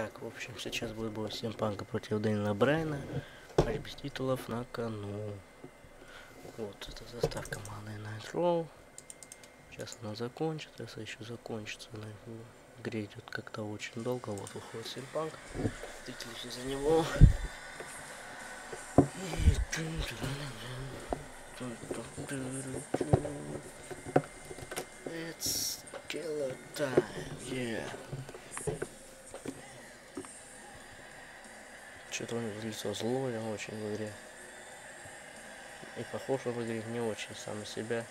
Так, в общем, сейчас будет бой Симпанка против Дэниела Брайна. Матч без титулов на кону. Вот, это заставка Monday Night Raw. Сейчас она закончится, если еще закончится. Она игре идет как-то очень долго. Вот выходит Симпанк. Встретились за него. It's killer time, yeah. Что-то он лицо злое очень в игре. И похож он игре не очень сам на себя.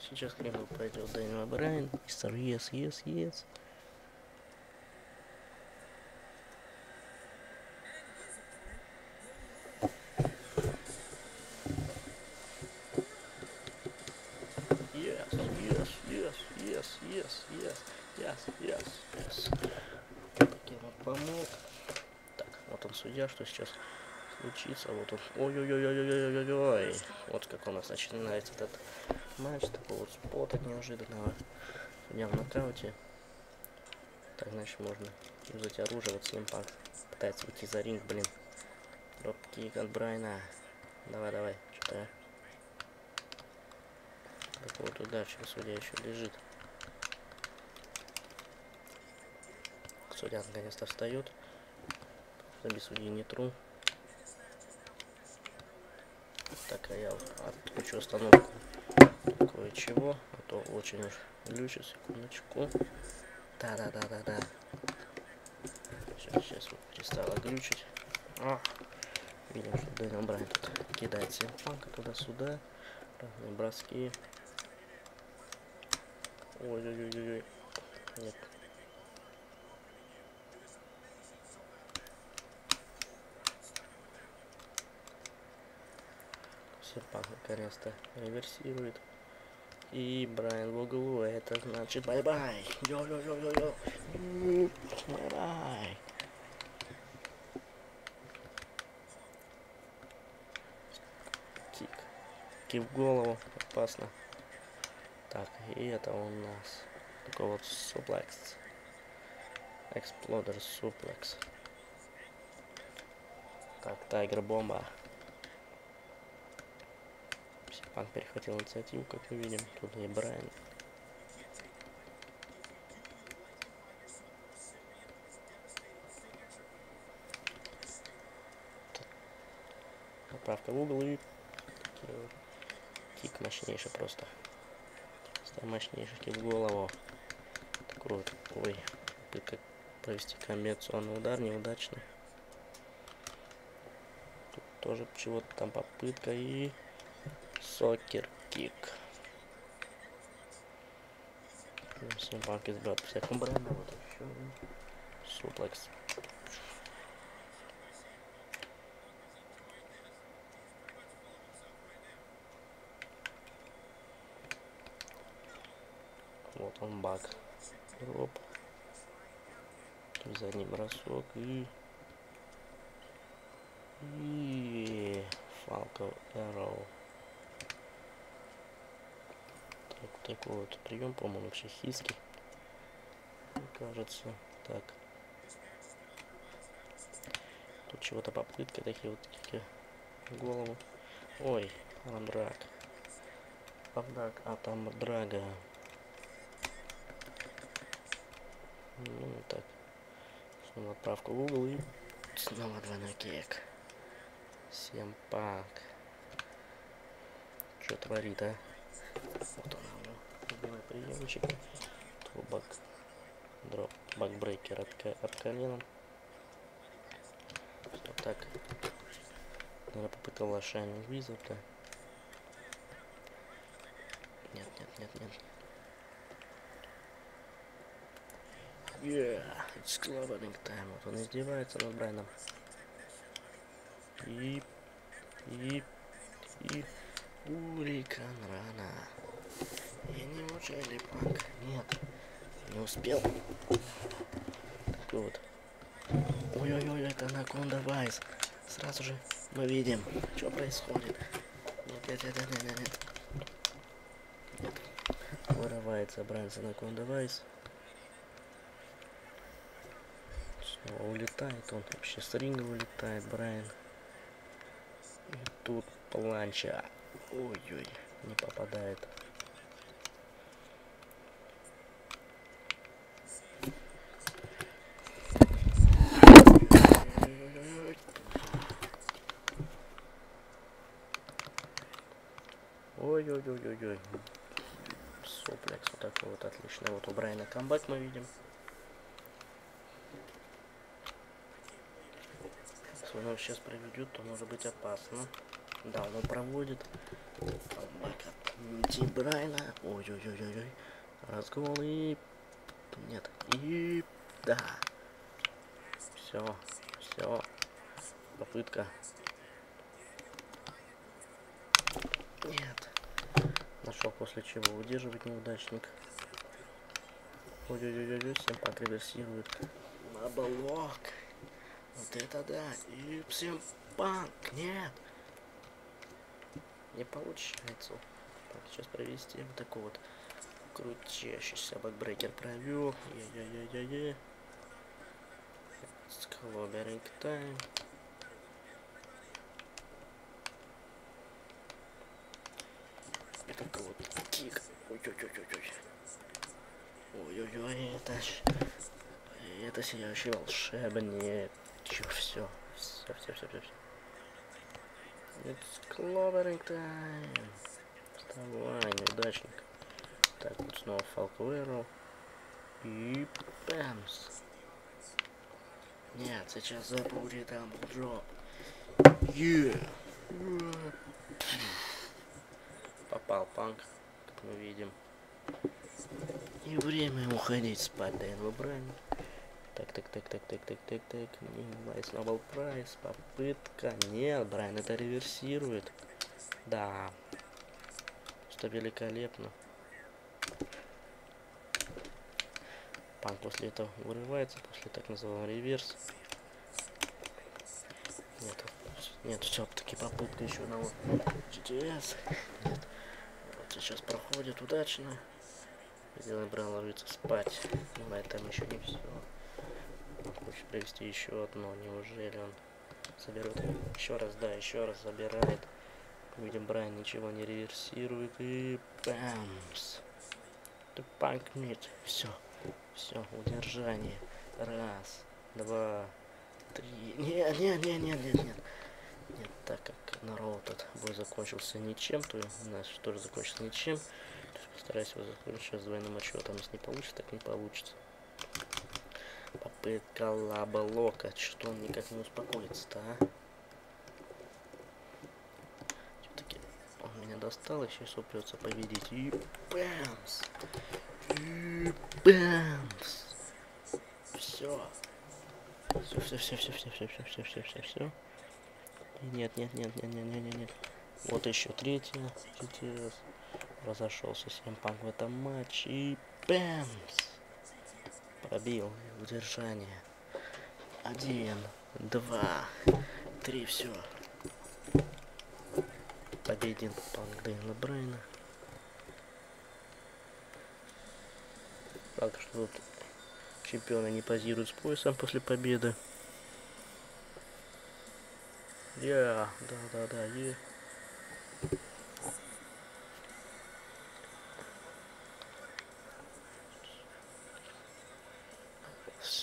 Сейчас к нему пойдет Дэниел Брайан. Мистер Yes, Yes. Yes, yes, yes, yes, yes, yes, Таким вот помог. Так, вот он судья, что сейчас случится. Вот он. Ой-ой-ой-ой-ой-ой-ой. Вот как у нас начинается этот матч. Такой вот спот от неожиданного. Судья в нокауте. Так, значит, можно взять оружие. Вот Симпанк пытается выйти за ринг, блин. Дропкик от Брайна. Давай, давай. Что-то такой вот удачи судья еще лежит. Судья наконец-то встает. Без судьи не тру. Так, а я отключу остановку кое-чего, а то очень уж глючит, секундочку. Да-да-да-да-да. Сейчас, сейчас вот перестала глючить. А, видим, что Дэниел Брайан тут кидает симпанка туда-сюда. Разные броски. Ой-ой-ой-ой. Нет. CM Punk наконец-то реверсирует. И Брайан в углу, это значит bye-bye. Йо-йо-йо-йо-йо. Bye-bye. Kick. Kick в голову. Опасно. Так, и это у нас такой вот суплекс. Exploder суплекс. Так, Тайгер бомба. Пан перехватил инициативу, как мы видим. Тут и Брайан. Поправка в угол и кик мощнейший просто. Стал мощнейший кик в голову. Такой вот, ой, как провести комбинационный удар неудачно. Тут тоже чего-то там попытка и сокер кик. Симпанк избрал всяком бренда. Вот еще суплекс. Вот он баг. Роп. Задний бросок и... И... Falco Arrow. Так, такой вот прием, по-моему, чехийский. Кажется. Так. Тут чего-то попытка, такие вот такие голову. Ой, Андрак. Авдак, а там Драга. Ну так. Снова отправку в угол и снова двойной кек. Всем пак. Что творит, а? Вот он, любимый приемчик. Трубак. Дроп. Бакбрейкер от, от колена. Вот так. Наверное, попытка лошайный визор, да? Нет, нет, нет, нет. Yeah, it's clubbing time. Вот он издевается над Брайаном. И... И... И... Урикан рано. И неужели пак? Нет. Не успел. Так вот. Ой-ой-ой, это Анаконда Вайс. Сразу же мы видим, что происходит. Нет, нет, нет, нет, нет. Нет. Вырывается Брайанс Анаконда Вайс. Снова улетает он. Вообще с ринга улетает Брайан. И тут планча. Ой-ой, не попадает. Ой-ой-ой-ой-ой. Соплекс вот такой вот отличный. Вот у Брайана камбэк мы видим. Если он его сейчас проведет, то может быть опасно. Да, он проводит. Ди Брайна. Ой-ой-ой-ой-ой. Разгон и... Нет. И... Да. Все. Все. Попытка. Нет. Нашел после чего удерживать неудачник. Ой-ой-ой-ой, всем пак реверсирует. На блок. Вот это да. И всем панк. Нет. Не получается. Так, сейчас провести вот такой вот крутящийся бэкбрейкер провел. Яй-яй-яй-яй-яй. Склоберинг тайм. Это вот кик. Ой-ой-ой-ой-ой. Ой-ой-ой, это ж... Это сияющий волшебник. Чё. Все, все, все, все, все. It's clobbering time. Вставай, неудачник. Так, вот снова Фалкуэру. И Пэмс. Нет, сейчас забудет там дроп. Yeah. Попал панк, как мы видим. И время уходить спать, Дэн Брайан. Так, так, так, так, так, так, так, так. Найс Нобл Прайс. Попытка. Нет, Брайан это реверсирует. Да. Что великолепно. Панк после этого вырывается, после так называемого реверс. Нет, нет, все-таки попытка еще одного GTS. Нет. Вот сейчас проходит удачно. Сделаем Брайан ложится спать. Но на этом еще не все. Хочет провести еще одно. Неужели он соберет? Еще раз, да, еще раз забирает. Видим, Брайан ничего не реверсирует. И бамс. Панк нет. Все. Все, удержание. Раз, два, три. Нет, нет, нет, нет, нет, нет. Нет, так как на Роу этот бой закончился ничем, то у нас тоже закончился ничем. Постараюсь его закончить с двойным отчетом. Если не получится, так не получится. Попытка лаба. Что он никак не успокоится-то, а? Все-таки он меня достал, еще придется победить. И бэмс! И бэмс! Все. Все, все, все, все, все, все, все, все, все, все, все. Нет, нет, нет, нет, нет, нет, нет, нет. Вот еще третья. Разошелся всем панк в этом матче. И бэмс! Пробил удержание. Один, два, три, все. Победил панк Дэйна Брайна. Правда, что тут чемпионы не позируют с поясом после победы. Я, yeah, да, да, да, е. Yeah.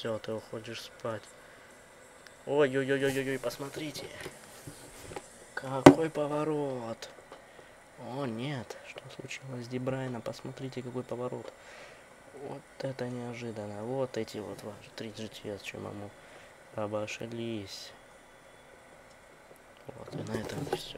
Все, ты уходишь спать. Ой-ой-ой-ой-ой, посмотрите. Какой поворот. О, нет. Что случилось с Дебрайна? Посмотрите, какой поворот. Вот это неожиданно. Вот эти вот ваши 3 GTS, чумаму. Обошлись. Вот, и на этом все.